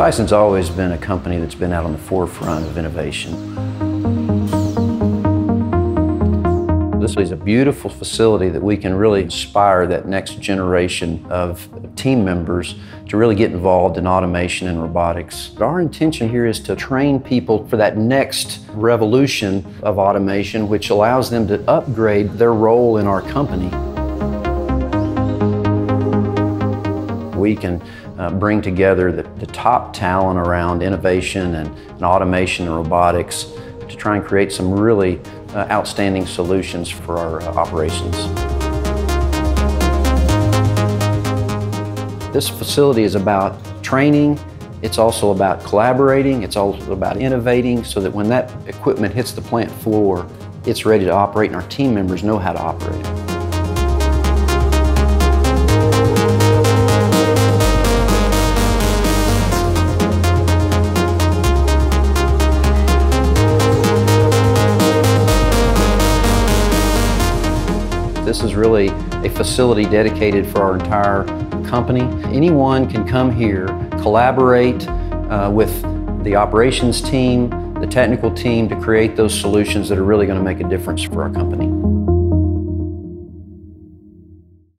Tyson's always been a company that's been out on the forefront of innovation. This is a beautiful facility that we can really inspire that next generation of team members to really get involved in automation and robotics. Our intention here is to train people for that next revolution of automation, which allows them to upgrade their role in our company. We can uh, bring together the, the, top talent around innovation and, and, automation and robotics to try and create some really uh, outstanding solutions for our uh, operations. This facility is about training, it's also about collaborating, it's also about innovating so that when that equipment hits the plant floor, it's ready to operate and our team members know how to operate This is really a facility dedicated for our entire company. Anyone can come here, collaborate uh, with the operations team, the technical team to create those solutions that are really going to make a difference for our company.